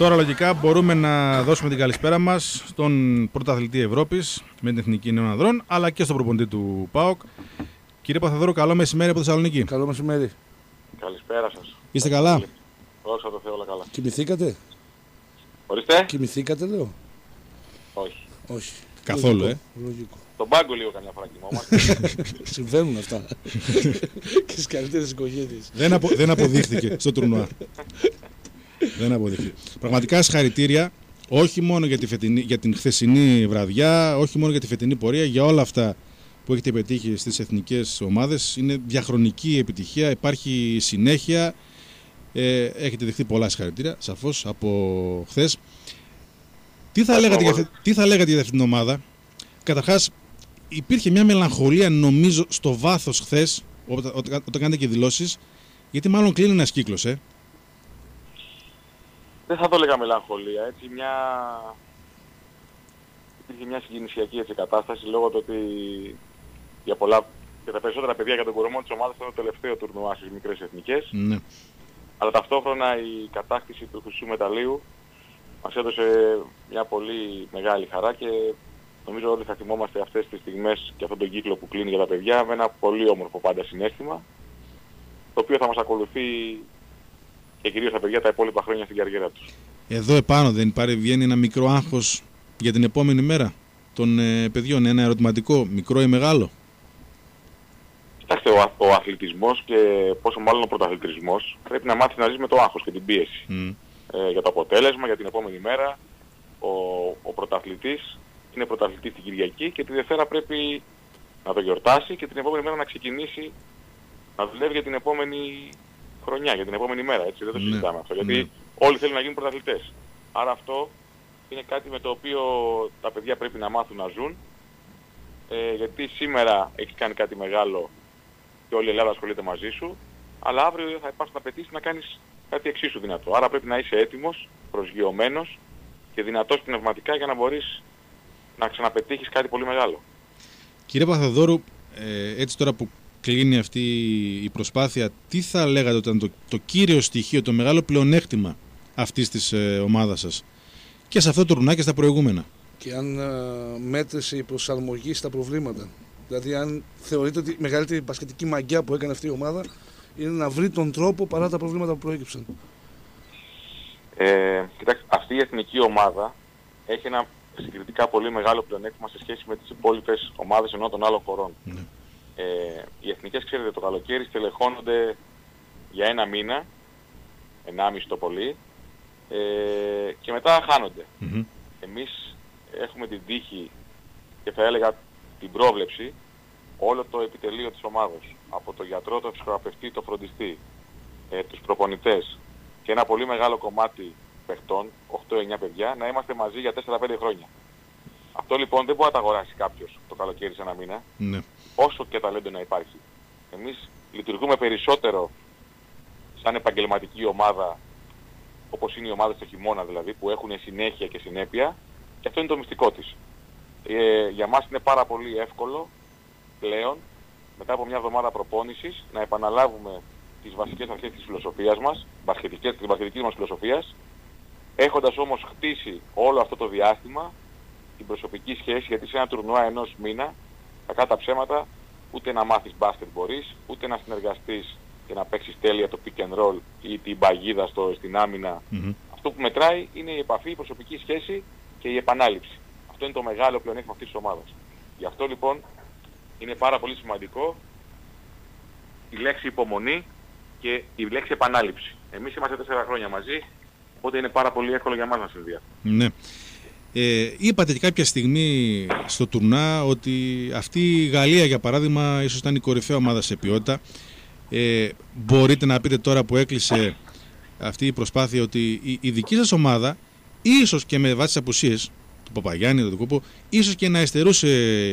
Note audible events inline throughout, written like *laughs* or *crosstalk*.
Τώρα λογικά μπορούμε να δώσουμε την καλησπέρα μας στον πρωταθλητή Ευρώπης με την Εθνική Νέων Ανδρών αλλά και στον προποντή του ΠΑΟΚ. Κύριε Παθαδόρο, καλό μεσημέρι από Θεσσαλονίκη. Καλό μεσημέρι. Καλησπέρα σας. Είστε καλά; Δόξα τω Θεώ, όλα καλά. Κοιμηθήκατε; Ορίστε. Κοιμηθήκατε, λέω; Όχι. Όχι. Καθόλου, Λογικό, ε. Λογικό. Τον πάγκο λίγο καμιά φορά κοιμόμαστε. *laughs* Συμβαίνουν αυτά. *laughs* και στις καλύτερες οικογένειες. δεν, απο, δεν αποδείχθηκε στο τουρνουά. *laughs* δεν αποδείχθηκε. Πραγματικά συγχαρητήρια όχι μόνο για, τη φετινή, για την χθεσινή βραδιά, όχι μόνο για τη φετινή πορεία, για όλα αυτά που έχετε πετύχει στις εθνικές ομάδες. Είναι διαχρονική επιτυχία, υπάρχει συνέχεια. Ε, έχετε δεχτεί πολλά συγχαρητήρια, σαφώς, από χθες. Τι θα, λέγατε για, αυτή- τι θα λέγατε για αυτήν την ομάδα; Καταρχάς, υπήρχε μια μελαγχολία νομίζω στο βάθος χθες, όταν, όταν, όταν κάνετε και δηλώσεις, γιατί μάλλον κλείνει ένας κύκλος, ε. Δεν θα το έλεγα μελαγχολία. Έτσι μια... Υπήρχε μια συγκινησιακή έτσι, κατάσταση λόγω του ότι για πολλά και τα περισσότερα παιδιά για τον κορμό της ομάδας ήταν το τελευταίο τουρνουά στις μικρές εθνικές. Ναι. Αλλά ταυτόχρονα η κατάκτηση του χρυσού μεταλλίου μας έδωσε μια πολύ μεγάλη χαρά και νομίζω όλοι θα θυμόμαστε αυτές τις στιγμές και αυτόν τον κύκλο που κλείνει για τα παιδιά με ένα πολύ όμορφο πάντα συνέστημα το οποίο θα μας ακολουθεί και κυρίως τα παιδιά τα υπόλοιπα χρόνια στην καριέρα τους. Εδώ επάνω δεν υπάρχει, βγαίνει ένα μικρό άγχος για την επόμενη μέρα των ε, παιδιών, ένα ερωτηματικό, μικρό ή μεγάλο; Κοιτάξτε, ο, α- ο αθλητισμός και πόσο μάλλον ο πρωταθλητισμός πρέπει να μάθει να ζει με το άγχος και την πίεση. Μμ. ε, για το αποτέλεσμα, για την επόμενη μέρα. Ο, ο πρωταθλητής είναι πρωταθλητής την Κυριακή και τη Δευτέρα πρέπει να το γιορτάσει και την επόμενη μέρα να ξεκινήσει να δουλεύει για την επόμενη χρονιά, για την επόμενη μέρα. Έτσι, δεν το Ναι, συζητάμε αυτό. Γιατί ναι. όλοι θέλουν να γίνουν πρωταθλητές. Άρα αυτό είναι κάτι με το οποίο τα παιδιά πρέπει να μάθουν να ζουν. Ε, γιατί σήμερα έχει κάνει κάτι μεγάλο και όλη η Ελλάδα ασχολείται μαζί σου, αλλά αύριο θα υπάρξουν απαιτήσεις να κάνεις κάτι εξίσου δυνατό. Άρα πρέπει να είσαι έτοιμος, προσγειωμένος και δυνατός πνευματικά για να μπορείς να ξαναπετύχεις κάτι πολύ μεγάλο. Κύριε Παθαδόρου, ε, έτσι τώρα που κλείνει αυτή η προσπάθεια, τι θα λέγατε ότι ήταν το, το κύριο στοιχείο, το μεγάλο πλεονέκτημα αυτής της ε, ομάδας σας; Και σε αυτό το τουρνά και στα προηγούμενα. Και αν α, μέτρησε η προσαρμογή στα προβλήματα. Δηλαδή, αν θεωρείτε ότι η μεγαλύτερη μπασκετική μαγιά που έκανε αυτή η ομάδα είναι να βρει τον τρόπο παρά τα προβλήματα που προέκυψαν. Ε, κοιτάξτε, αυτή η εθνική ομάδα έχει ένα συγκριτικά πολύ μεγάλο πλεονέκτημα σε σχέση με τις υπόλοιπες ομάδες ενώ των άλλων χωρών. Ναι. Ε, οι εθνικές, ξέρετε, το καλοκαίρι στελεχώνονται για ένα μήνα, ενάμιση το πολύ, ε, και μετά χάνονται. Μμμ. Εμείς έχουμε την τύχη και θα έλεγα την πρόβλεψη όλο το επιτελείο της ομάδας. Από το γιατρό, το ψυχοθεραπευτή, το φροντιστή, ε, τους προπονητές και ένα πολύ μεγάλο κομμάτι παιχτών, 8-9 παιδιά, να είμαστε μαζί για 4-5 χρόνια. Αυτό λοιπόν δεν μπορεί να τα αγοράσει κάποιος το καλοκαίρι σε ένα μήνα, Ναι. όσο και ταλέντο να υπάρχει. Εμείς λειτουργούμε περισσότερο σαν επαγγελματική ομάδα, όπως είναι οι ομάδες το χειμώνα δηλαδή, που έχουν συνέχεια και συνέπεια, και αυτό είναι το μυστικό της. Ε, για μας είναι πάρα πολύ εύκολο πλέον, μετά από μια εβδομάδα προπόνησης, να επαναλάβουμε τις βασικές αρχές της φιλοσοφίας μας, μπασχετικές, της μπασχετικής μας φιλοσοφίας, έχοντας όμως χτίσει όλο αυτό το διάστημα την προσωπική σχέση, γιατί σε ένα τουρνουά ενός μήνα, κακά τα ψέματα, ούτε να μάθεις μπάσκετ μπορείς, ούτε να συνεργαστείς και να παίξεις τέλεια το pick and roll ή την παγίδα στο, στην άμυνα. Μμμ. Αυτό που μετράει είναι η επαφή, η προσωπική σχέση και η επανάληψη. Αυτό είναι το μεγάλο πλεονέκτημα αυτής της ομάδας. Γι' αυτό λοιπόν είναι πάρα πολύ σημαντικό η λέξη υπομονή και η λέξη επανάληψη. Εμείς είμαστε τέσσερα χρόνια μαζί, οπότε είναι πάρα πολύ εύκολο για μας να συμβεί αυτό. Ναι. Ε, είπατε και κάποια στιγμή στο τουρνά ότι αυτή η Γαλλία για παράδειγμα ίσως ήταν η κορυφαία ομάδα σε ποιότητα. Ε, μπορείτε να πείτε τώρα που έκλεισε αυτή η προσπάθεια ότι η, η δική σας ομάδα ίσως και με βάση τις απουσίες του Παπαγιάννη, του Κούπο, ίσως και να εστερούσε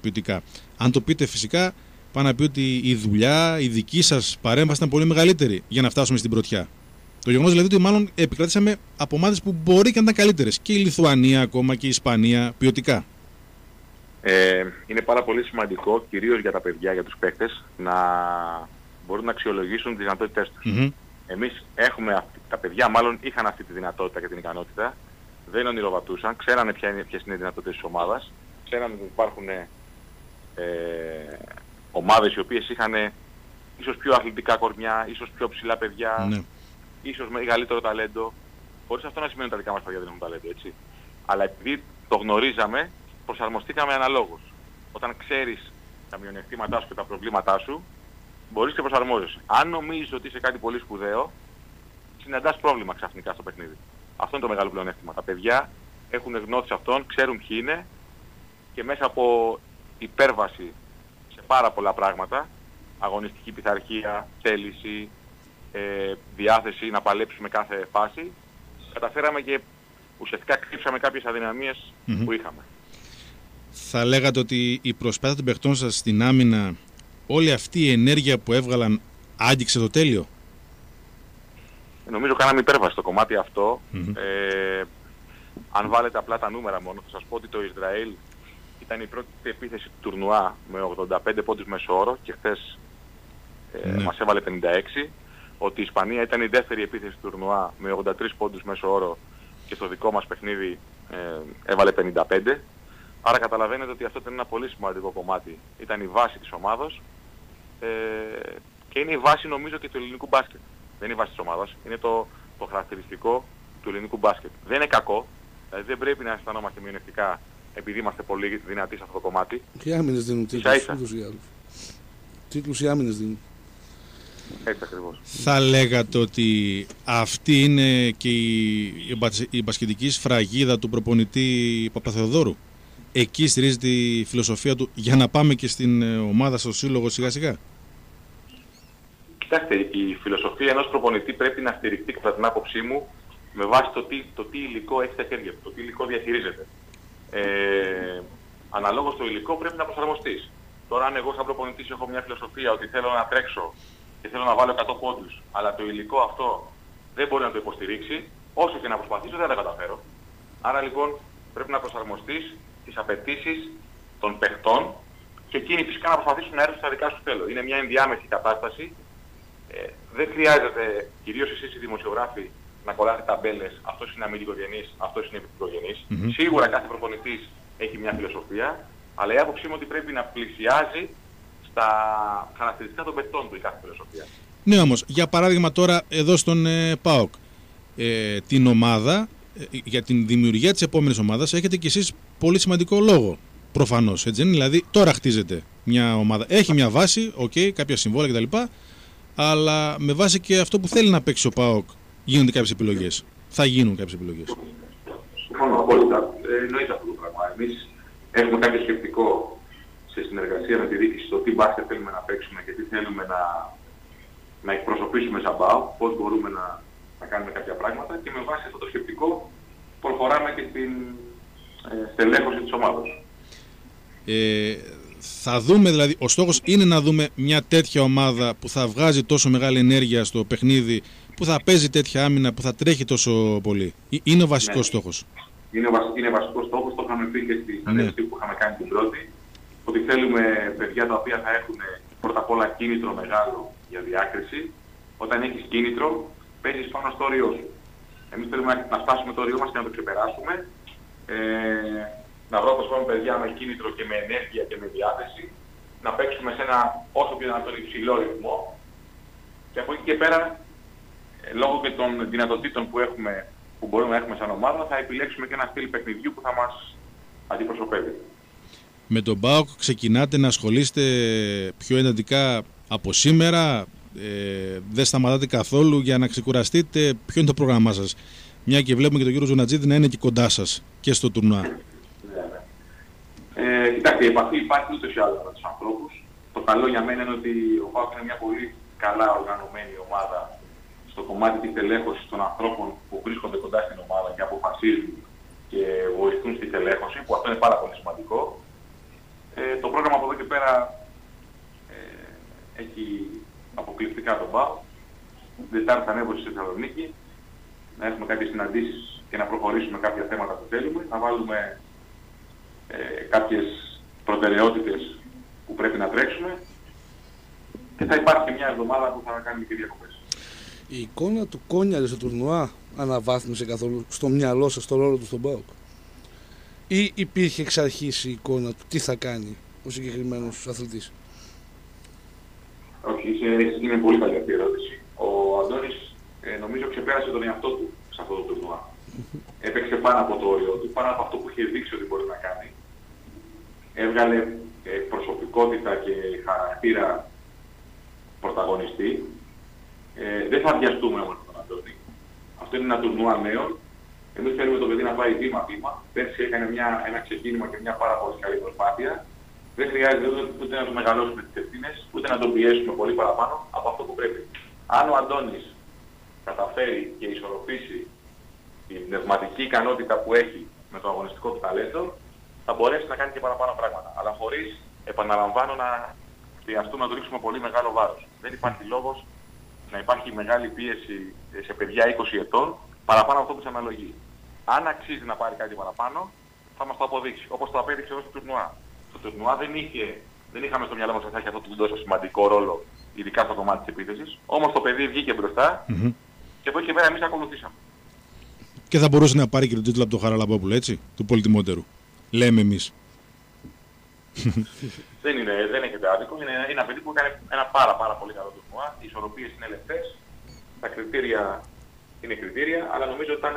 ποιοτικά. Αν το πείτε φυσικά, πάνω να πει ότι η δουλειά, η δική σας παρέμβαση ήταν πολύ μεγαλύτερη για να φτάσουμε στην πρωτιά. Το γεγονός δηλαδή ότι μάλλον επικράτησαμε από ομάδες που μπορεί και να ήταν καλύτερες. Και η Λιθουανία ακόμα και η Ισπανία ποιοτικά. Ε, είναι πάρα πολύ σημαντικό, κυρίως για τα παιδιά, για τους παίκτες, να μπορούν να αξιολογήσουν τις δυνατότητές τους. Μμμ. Εμείς έχουμε αυτή, τα παιδιά μάλλον είχαν αυτή τη δυνατότητα και την ικανότητα, δεν ονειροβατούσαν, ξέρανε ποια είναι, ποιες είναι οι δυνατότητες της ομάδας, ξέρανε ότι υπάρχουν ε, ομάδες οι οποίες είχαν ίσως πιο αθλητικά κορμιά, ίσως πιο ψηλά παιδιά, Ναι. Ίσως μεγαλύτερο ταλέντο, χωρίς αυτό να σημαίνει ότι τα δικά μας παιδιά δεν έχουν ταλέντο, έτσι. Αλλά επειδή το γνωρίζαμε, προσαρμοστήκαμε αναλόγως. Όταν ξέρεις τα μειονεκτήματά σου και τα προβλήματά σου, μπορείς και προσαρμόζεσαι. Αν νομίζεις ότι είσαι κάτι πολύ σπουδαίο, συναντάς πρόβλημα ξαφνικά στο παιχνίδι. Αυτό είναι το μεγάλο πλεονέκτημα. Τα παιδιά έχουν γνώση αυτών, ξέρουν ποιοι είναι και μέσα από υπέρβαση σε πάρα πολλά πράγματα, αγωνιστική πειθαρχία, θέληση, ε, διάθεση να παλέψουμε κάθε φάση, καταφέραμε και ουσιαστικά κρύψαμε κάποιες αδυναμίες Μμμ. που είχαμε. Θα λέγατε ότι η προσπάθεια των παιχτών σας στην άμυνα, όλη αυτή η ενέργεια που έβγαλαν, άγγιξε το τέλειο; Νομίζω κάναμε υπέρβαση στο κομμάτι αυτό. Μμμ. Ε, αν βάλετε απλά τα νούμερα μόνο, θα σας πω ότι το Ισραήλ ήταν η πρώτη επίθεση του τουρνουά με 85 πόντους μέσο όρο και χθες ε, Ναι. μας έβαλε 56. Ότι η Ισπανία ήταν η δεύτερη επίθεση του τουρνουά με 83 πόντους μέσο όρο και στο δικό μας παιχνίδι ε, έβαλε 55. Άρα καταλαβαίνετε ότι αυτό ήταν ένα πολύ σημαντικό κομμάτι. Ήταν η βάση της ομάδος ε, και είναι η βάση νομίζω και του ελληνικού μπάσκετ. Δεν είναι η βάση της ομάδας, είναι το, το χαρακτηριστικό του ελληνικού μπάσκετ. Δεν είναι κακό, δηλαδή δεν πρέπει να αισθανόμαστε μειονεκτικά επειδή είμαστε πολύ δυνατοί σε αυτό το κομμάτι. Και οι άμυνες δίνουν τίτλους, Ίσα-ίσα. ούτως ή άλλως. Τίτλους οι άμυνες δίνουν. Έτσι ακριβώς. Θα λέγατε ότι αυτή είναι και η, η, μπατς- η μπασκετική σφραγίδα του προπονητή Παπαθεοδόρου. Εκεί στηρίζεται η φιλοσοφία του για να πάμε και στην ε, ομάδα, στο σύλλογο σιγά σιγά. Κοιτάξτε, η φιλοσοφία ενός προπονητή πρέπει να στηριχτεί κατά την άποψή μου με βάση το τι, το τι υλικό έχει στα χέρια του, το τι υλικό διαχειρίζεται. Ε, αναλόγως το υλικό πρέπει να προσαρμοστείς. Τώρα αν εγώ σαν προπονητής έχω μια φιλοσοφία ότι θέλω να τρέξω και θέλω να βάλω 100 πόντους, αλλά το υλικό αυτό δεν μπορεί να το υποστηρίξει, όσο και να προσπαθήσω δεν θα τα καταφέρω. Άρα λοιπόν πρέπει να προσαρμοστείς τις απαιτήσεις των παιχτών και εκείνοι φυσικά να προσπαθήσουν να έρθουν στα δικά σου θέλω. Είναι μια ενδιάμεση κατάσταση ε, δεν χρειάζεται, κυρίως εσείς οι δημοσιογράφοι, να κολλάτε ταμπέλες, αυτός είναι αμυντικογενής, αυτός είναι επιθετικογενής. Μμμ. Σίγουρα κάθε προπονητής έχει μια φιλοσοφία, αλλά η άποψή μου ότι πρέπει να πλησιάζει στα χαρακτηριστικά των παιχτών του η κάθε φιλοσοφία. Ναι όμως, για παράδειγμα τώρα εδώ στον ε, ΠΑΟΚ, ε, την ομάδα, ε, για την δημιουργία της επόμενης ομάδας έχετε κι εσείς πολύ σημαντικό λόγο. Προφανώς, έτσι δεν είναι. Δηλαδή τώρα χτίζεται μια ομάδα. Έχει μια βάση, οκ, κάποια συμβόλαια κτλ. Αλλά με βάση και αυτό που θέλει να παίξει ο ΠΑΟΚ γίνονται κάποιες επιλογές. Θα γίνουν κάποιες επιλογές. Συμφωνώ απόλυτα. Ε, εννοείται αυτό το πράγμα. Εμείς έχουμε κάποιο σκεπτικό σε συνεργασία με τη διοίκηση στο τι μπάσκετ θέλουμε να παίξουμε και τι θέλουμε να, να εκπροσωπήσουμε σαν ΠΑΟ, πώς μπορούμε να, να κάνουμε κάποια πράγματα και με βάση αυτό το σκεπτικό προχωράμε και στην ε, στελέχωση της ομάδας. Ε, θα δούμε δηλαδή, ο στόχος είναι να δούμε μια τέτοια ομάδα που θα βγάζει τόσο μεγάλη ενέργεια στο παιχνίδι, που θα παίζει τέτοια άμυνα, που θα τρέχει τόσο πολύ. Ε, Είναι ο βασικός Ναι. στόχος. Είναι, βασ, είναι βασικός στόχος, το είχαμε πει και στη Ναι. συνέντευξη που είχαμε κάνει την πρώτη, ότι θέλουμε παιδιά τα οποία θα έχουν πρώτα απ' όλα κίνητρο μεγάλο για διάκριση. Όταν έχεις κίνητρο, παίζεις πάνω στο όριό σου. Εμείς θέλουμε να- να φτάσουμε το όριό μας και να το ξεπεράσουμε. Ε, να βρω πως παιδιά με κίνητρο και με ενέργεια και με διάθεση, να παίξουμε σε ένα όσο πιο δυνατόν υψηλό ρυθμό και από εκεί και πέρα ε, λόγω και των δυνατοτήτων που, έχουμε, που μπορούμε να έχουμε σαν ομάδα, θα επιλέξουμε και ένα στυλ παιχνιδιού που θα μας αντιπροσωπεύει. Με τον ΠΑΟΚ ξεκινάτε να ασχολείστε πιο εντατικά από σήμερα, ε, δεν σταματάτε καθόλου για να ξεκουραστείτε. Ποιο είναι το πρόγραμμά σας; Μια και βλέπουμε και τον κύριο Ζωνατζίδη να είναι και κοντά σας και στο τουρνουά. Ε, κοιτάξτε, η επαφή υπάρχει ούτως ή άλλως με τους ανθρώπους. Το καλό για μένα είναι ότι ο ΠΑΟΚ είναι μια πολύ καλά οργανωμένη ομάδα στο κομμάτι της τελέχωσης των ανθρώπων που βρίσκονται κοντά στην ομάδα και αποφασίζουν και βοηθούν στη τελέχωση, που αυτό είναι πάρα πολύ σημαντικό. Ε, το πρόγραμμα από εδώ και πέρα ε, έχει αποκλειστικά τον ΠΑΟΚ. Δετάρτη θα ανέβω στη Θεσσαλονίκη, να έχουμε κάποιες συναντήσεις και να προχωρήσουμε κάποια θέματα που θέλουμε, να βάλουμε ε, κάποιες προτεραιότητες που πρέπει να τρέξουμε και θα υπάρχει και μια εβδομάδα που θα κάνουμε και διακοπές. Η εικόνα του Κόνιαρη στο τουρνουά αναβάθμισε καθόλου στο μυαλό σας το ρόλο του στον ΠΑΟΚ; Ή υπήρχε εξ αρχής η εικόνα του τι θα κάνει ο συγκεκριμένος αθλητής; Όχι, είσαι, είναι πολύ καλή αυτή η ερώτηση. Ο Αντώνης ε, νομίζω ξεπέρασε τον εαυτό του σε αυτό το τουρνουά. Έπαιξε πάνω από το όριο του, πάνω από αυτό που είχε δείξει ότι μπορεί να κάνει. Έβγαλε ε, προσωπικότητα και χαρακτήρα πρωταγωνιστή. Ε, δεν θα βιαστούμε όμως τον Αντώνη. Αυτό είναι ένα τουρνουά νέο. Εμείς θέλουμε το παιδί να πάει βήμα-βήμα. Πέρσι έκανε μια, ένα ξεκίνημα και μια πάρα πολύ καλή προσπάθεια. Δεν χρειάζεται ούτε να το μεγαλώσουμε τις ευθύνες, ούτε να τον πιέσουμε πολύ παραπάνω από αυτό που πρέπει. Αν ο Αντώνης καταφέρει και ισορροπήσει την πνευματική ικανότητα που έχει με το αγωνιστικό του ταλέντο, θα μπορέσει να κάνει και παραπάνω πράγματα. Αλλά χωρίς, επαναλαμβάνω, να χρειαστούμε να του ρίξουμε πολύ μεγάλο βάρος. Δεν υπάρχει λόγος να υπάρχει μεγάλη πίεση σε παιδιά 20 ετών παραπάνω από αυτό που σε αναλογεί. Αν αξίζει να πάρει κάτι παραπάνω, θα μας το αποδείξει. Όπως το απέδειξε εδώ στο τουρνουά. Στο τουρνουά δεν, είχε, δεν είχαμε στο μυαλό μας ότι θα έχει αυτό το τόσο σημαντικό ρόλο, ειδικά στο κομμάτι της επίθεσης. Όμως το παιδί βγήκε μπροστά mm-hmm. και από εκεί και πέρα εμείς ακολουθήσαμε. Και θα μπορούσε να πάρει και τον τίτλο από τον Χαραλαμπόπουλο, έτσι, του πολυτιμότερου. Λέμε εμείς. *laughs* δεν, είναι, δεν έχετε άδικο. Είναι, είναι ένα παιδί που έκανε ένα πάρα, πάρα πολύ καλό τουρνουά. Οι ισορροπίες είναι λεπτές. Τα κριτήρια είναι κριτήρια, αλλά νομίζω ότι ήταν,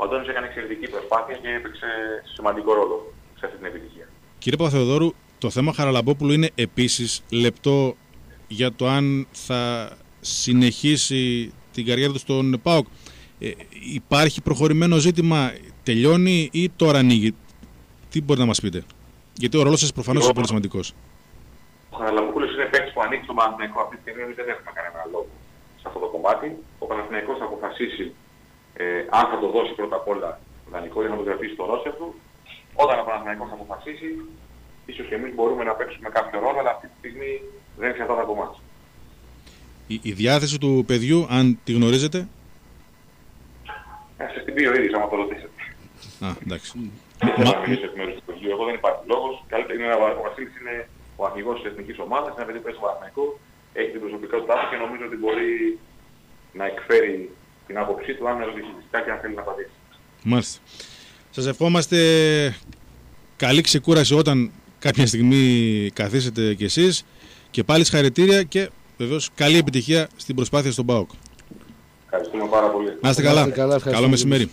ο Αντώνης έκανε εξαιρετική προσπάθεια και έπαιξε σημαντικό ρόλο σε αυτή την επιτυχία. Κύριε Παπαθεοδόρου, το θέμα Χαραλαμπόπουλου είναι επίσης λεπτό για το αν θα συνεχίσει την καριέρα του στον ΠΑΟΚ. Ε, υπάρχει προχωρημένο ζήτημα, τελειώνει ή τώρα ανοίγει; Τι μπορείτε να μας πείτε; Γιατί ο ρόλος σας προφανώς είναι πολύ σημαντικός. Ο Χαραλαμπόπουλος είναι παίκτης που ανοίξει τον Παναθηναϊκό αυτή τη στιγμή, δεν έχουμε κανένα λόγο σε αυτό το κομμάτι. Ο Παναθηναϊκός θα αποφασίσει ε, αν θα το δώσει πρώτα απ' όλα δανεικό ή να το κρατήσει στο ρόστερ του. Όταν ο Παναθηναϊκός θα αποφασίσει, ίσως και εμείς μπορούμε να παίξουμε κάποιο ρόλο, αλλά αυτή τη στιγμή δεν εξαρτάται από εμάς. Η, η διάθεση του παιδιού, αν τη γνωρίζετε, θα σας την πει ο ίδιος άμα το ρωτήσετε. Α, εντάξει. Δεν θέλω να μιλήσω εκ μέρους του παιδιού. Εγώ δεν υπάρχει λόγος. Καλύτερα είναι ο Βασίλης είναι ο αρχηγός της εθνικής ομάδας, είναι ένα παιδί που παίζει στο έχει την προσωπικότητά του και νομίζω ότι μπορεί να εκφέρει την άποψή του αν με ρωτήσει κάτι αν θέλει να απαντήσει. Μάλιστα. Σας ευχόμαστε καλή ξεκούραση όταν κάποια στιγμή καθίσετε κι εσείς και πάλι συγχαρητήρια και βεβαίως καλή επιτυχία στην προσπάθεια στον ΠΑΟΚ. Ευχαριστούμε πάρα πολύ. Να είστε καλά. καλά Καλό μεσημέρι.